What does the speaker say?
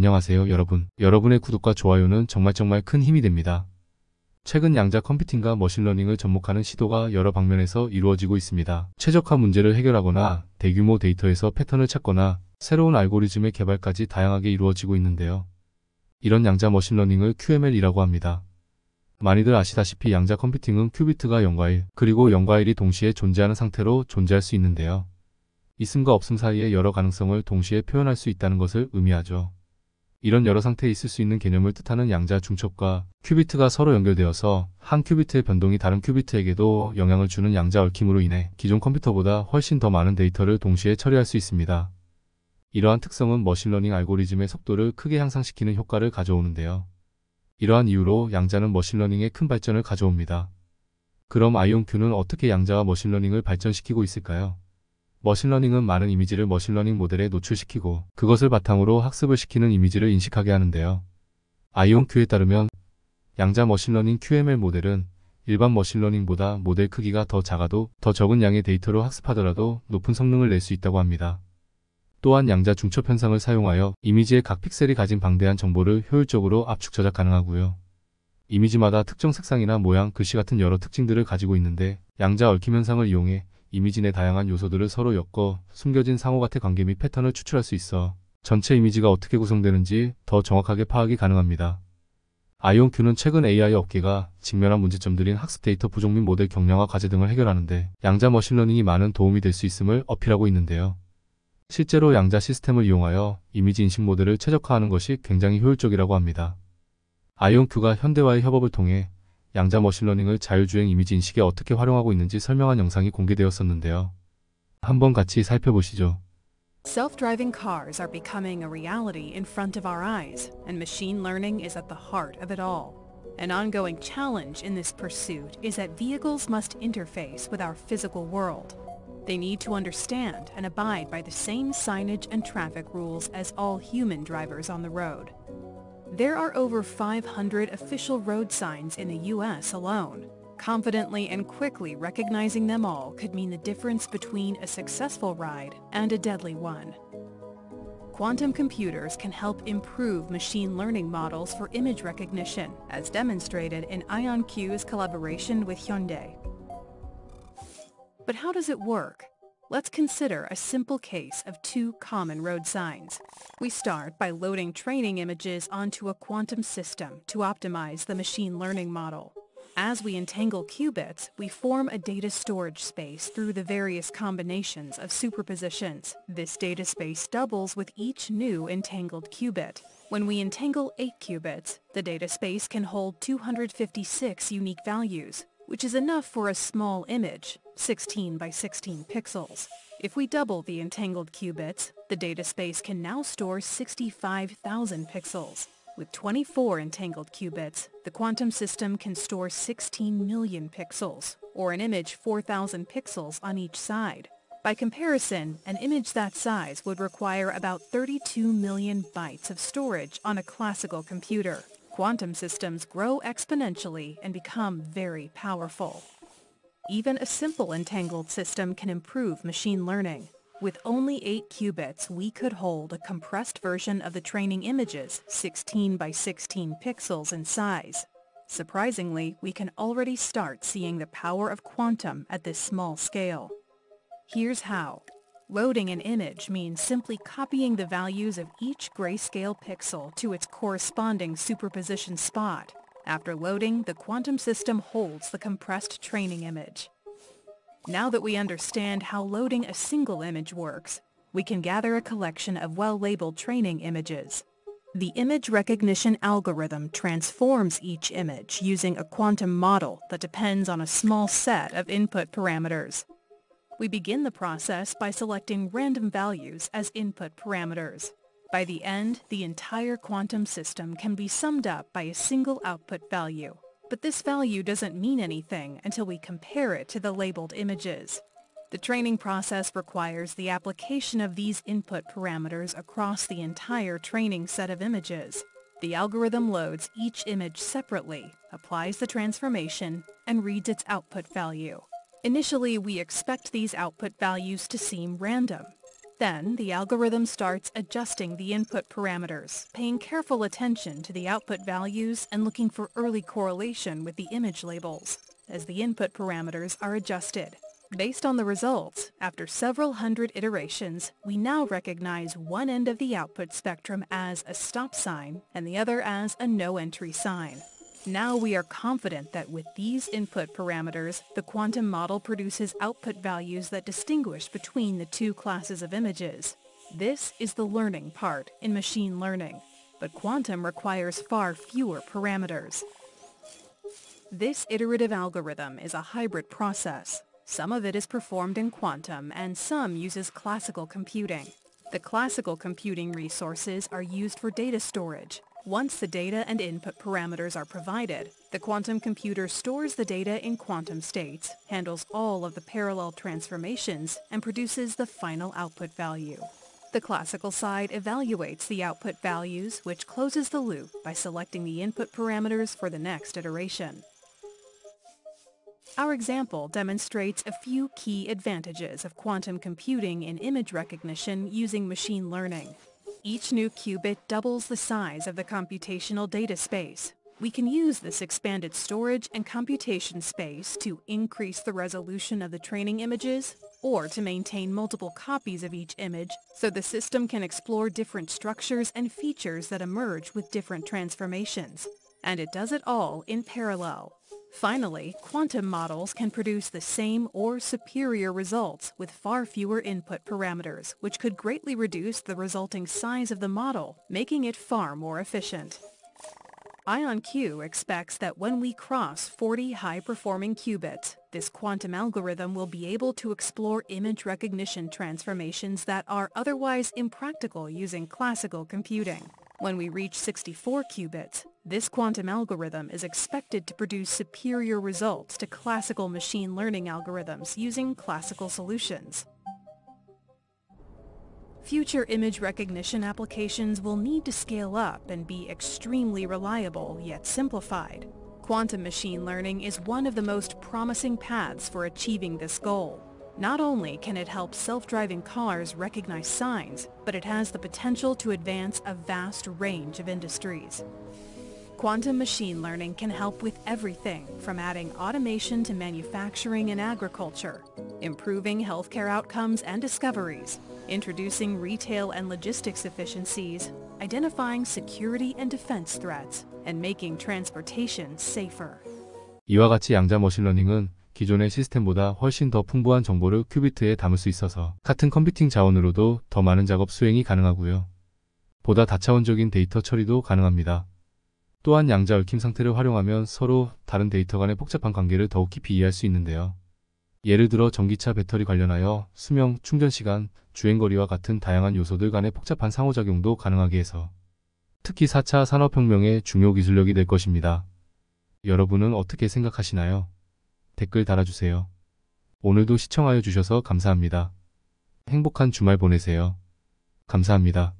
안녕하세요 여러분. 여러분의 구독과 좋아요는 정말 정말 큰 힘이 됩니다. 최근 양자 컴퓨팅과 머신러닝을 접목하는 시도가 여러 방면에서 이루어지고 있습니다. 최적화 문제를 해결하거나 대규모 데이터에서 패턴을 찾거나 새로운 알고리즘의 개발까지 다양하게 이루어지고 있는데요. 이런 양자 머신러닝을 QML이라고 합니다. 많이들 아시다시피 양자 컴퓨팅은 큐비트가 0과 1, 그리고 0과 1이 동시에 존재하는 상태로 존재할 수 있는데요. 있음과 없음 사이의 여러 가능성을 동시에 표현할 수 있다는 것을 의미하죠. 이런 여러 상태에 있을 수 있는 개념을 뜻하는 양자 중첩과 큐비트가 서로 연결되어서 한 큐비트의 변동이 다른 큐비트에게도 영향을 주는 양자 얽힘으로 인해 기존 컴퓨터보다 훨씬 더 많은 데이터를 동시에 처리할 수 있습니다. 이러한 특성은 머신러닝 알고리즘의 속도를 크게 향상시키는 효과를 가져오는데요. 이러한 이유로 양자는 머신러닝에 큰 발전을 가져옵니다. 그럼 아이온큐는 어떻게 양자와 머신러닝을 발전시키고 있을까요? 머신러닝은 많은 이미지를 머신러닝 모델에 노출시키고 그것을 바탕으로 학습을 시키는 이미지를 인식하게 하는데요. 아이온큐에 따르면 양자 머신러닝 QML 모델은 일반 머신러닝보다 모델 크기가 더 작아도 더 적은 양의 데이터로 학습하더라도 높은 성능을 낼 수 있다고 합니다. 또한 양자 중첩 현상을 사용하여 이미지의 각 픽셀이 가진 방대한 정보를 효율적으로 압축 저작 가능하고요. 이미지마다 특정 색상이나 모양, 글씨 같은 여러 특징들을 가지고 있는데 양자 얽힘 현상을 이용해 이미지 내 다양한 요소들을 서로 엮어 숨겨진 상호가태 관계 및 패턴을 추출할 수 있어 전체 이미지가 어떻게 구성되는지 더 정확하게 파악이 가능합니다. 아이온큐는 최근 AI 업계가 직면한 문제점들인 학습 데이터 부족 및 모델 경량화 과제 등을 해결하는데 양자 머신러닝이 많은 도움이 될 수 있음을 어필하고 있는데요. 실제로 양자 시스템을 이용하여 이미지 인식 모델을 최적화하는 것이 굉장히 효율적이라고 합니다. 아이온큐가 현대와의 협업을 통해 양자 머신러닝을 자율주행 이미지 인식에 어떻게 활용하고 있는지 설명한 영상이 공개되었었는데요. 한번 같이 살펴보시죠. Self-driving cars are becoming a reality in front of our eyes, and machine learning is at the heart of it all. An ongoing challenge in this pursuit is that vehicles must interface with our physical world. They need to understand and abide by the same signage and traffic rules as all human drivers on the road. There are over 500 official road signs in the US alone. Confidently and quickly recognizing them all could mean the difference between a successful ride and a deadly one. Quantum computers can help improve machine learning models for image recognition, as demonstrated in IonQ's collaboration with Hyundai. But how does it work? Let's consider a simple case of two common road signs. We start by loading training images onto a quantum system to optimize the machine learning model. As we entangle qubits, we form a data storage space through the various combinations of superpositions. This data space doubles with each new entangled qubit. When we entangle 8 qubits, the data space can hold 256 unique values, which is enough for a small image, 16 by 16 pixels. If we double the entangled qubits, the data space can now store 65,000 pixels. With 24 entangled qubits, the quantum system can store 16 million pixels, or an image 4,000 pixels on each side. By comparison, an image that size would require about 32 million bytes of storage on a classical computer. Quantum systems grow exponentially and become very powerful. Even a simple entangled system can improve machine learning. With only 8 qubits, we could hold a compressed version of the training images, 16 by 16 pixels in size. Surprisingly, we can already start seeing the power of quantum at this small scale. Here's how. Loading an image means simply copying the values of each grayscale pixel to its corresponding superposition spot. After loading, the quantum system holds the compressed training image. Now that we understand how loading a single image works, we can gather a collection of well-labeled training images. The image recognition algorithm transforms each image using a quantum model that depends on a small set of input parameters. We begin the process by selecting random values as input parameters. By the end, the entire quantum system can be summed up by a single output value. But this value doesn't mean anything until we compare it to the labeled images. The training process requires the application of these input parameters across the entire training set of images. The algorithm loads each image separately, applies the transformation, and reads its output value. Initially, we expect these output values to seem random. Then the algorithm starts adjusting the input parameters, paying careful attention to the output values and looking for early correlation with the image labels as the input parameters are adjusted. Based on the results, after several hundred iterations, we now recognize one end of the output spectrum as a stop sign and the other as a no entry sign. Now we are confident that with these input parameters, the quantum model produces output values that distinguish between the two classes of images. This is the learning part in machine learning, but quantum requires far fewer parameters. This iterative algorithm is a hybrid process. Some of it is performed in quantum and some uses classical computing. The classical computing resources are used for data storage. Once the data and input parameters are provided, the quantum computer stores the data in quantum states, handles all of the parallel transformations, and produces the final output value. The classical side evaluates the output values, which closes the loop by selecting the input parameters for the next iteration. Our example demonstrates a few key advantages of quantum computing in image recognition using machine learning. Each new qubit doubles the size of the computational data space. We can use this expanded storage and computation space to increase the resolution of the training images or to maintain multiple copies of each image so the system can explore different structures and features that emerge with different transformations. And it does it all in parallel. Finally, quantum models can produce the same or superior results with far fewer input parameters, which could greatly reduce the resulting size of the model, making it far more efficient. IonQ expects that when we cross 40 high-performing qubits, this quantum algorithm will be able to explore image recognition transformations that are otherwise impractical using classical computing. When we reach 64 qubits, this quantum algorithm is expected to produce superior results to classical machine learning algorithms using classical solutions. Future image recognition applications will need to scale up and be extremely reliable yet simplified. Quantum machine learning is one of the most promising paths for achieving this goal. Not only can it help self-driving cars recognize signs, but it has the potential to advance a vast range of industries. Quantum machine learning can help with everything from adding automation to manufacturing and agriculture, improving healthcare outcomes and discoveries, introducing retail and logistics efficiencies, identifying security and defense threats, and making transportation safer. 이와 같이 양자 머신러닝은 기존의 시스템보다 훨씬 더 풍부한 정보를 큐비트에 담을 수 있어서 같은 컴퓨팅 자원으로도 더 많은 작업 수행이 가능하고요. 보다 다차원적인 데이터 처리도 가능합니다. 또한 양자 얽힘 상태를 활용하면 서로 다른 데이터 간의 복잡한 관계를 더욱 깊이 이해할 수 있는데요. 예를 들어 전기차 배터리 관련하여 수명, 충전시간, 주행거리와 같은 다양한 요소들 간의 복잡한 상호작용도 가능하게 해서 특히 4차 산업혁명의 중요 기술력이 될 것입니다. 여러분은 어떻게 생각하시나요? 댓글 달아주세요. 오늘도 시청하여 주셔서 감사합니다. 행복한 주말 보내세요. 감사합니다.